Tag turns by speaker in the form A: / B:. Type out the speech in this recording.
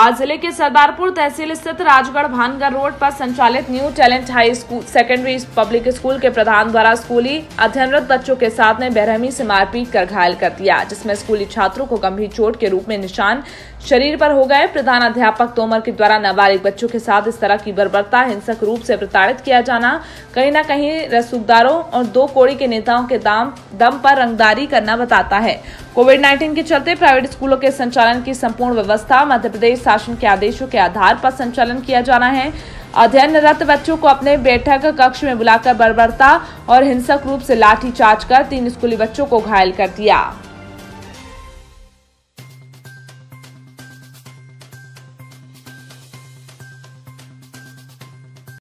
A: आज ज़िले के सरदारपुर तहसील स्थित राजगढ़ भानगढ़ रोड पर संचालित new talent high school secondary public school के प्रधान द्वारा स्कूली अध्ययनरत बच्चों के साथ ने बेरहमी से मारपीट कर घायल कर दिया, जिसमें स्कूली छात्रों को गंभीर चोट के रूप में निशान शरीर पर हो गए। प्रधान अध्यापक तोमर के द्वारा नाबालिग बच्चों के साथ इस तरह की बर्बरता, हिंसक रूप से प्रताड़ित किया जाना, कहीं न कहीं रसूखदारों और दो कोड़ी के नेताओं के दाम, दम पर रंगदारी करना बताता है। कोविड 19 के चलते प्राइवेट स्कूलों के संचालन की संपूर्ण व्यवस्था मध्य प्रदेश शासन के आदेशों के आधार पर संचालन किया जाना है। अध्ययनरत बच्चों को अपने बैठक कक्ष में बुलाकर बर्बरता और हिंसक रूप से लाठी चार्ज कर तीन स्कूली बच्चों को घायल कर दिया।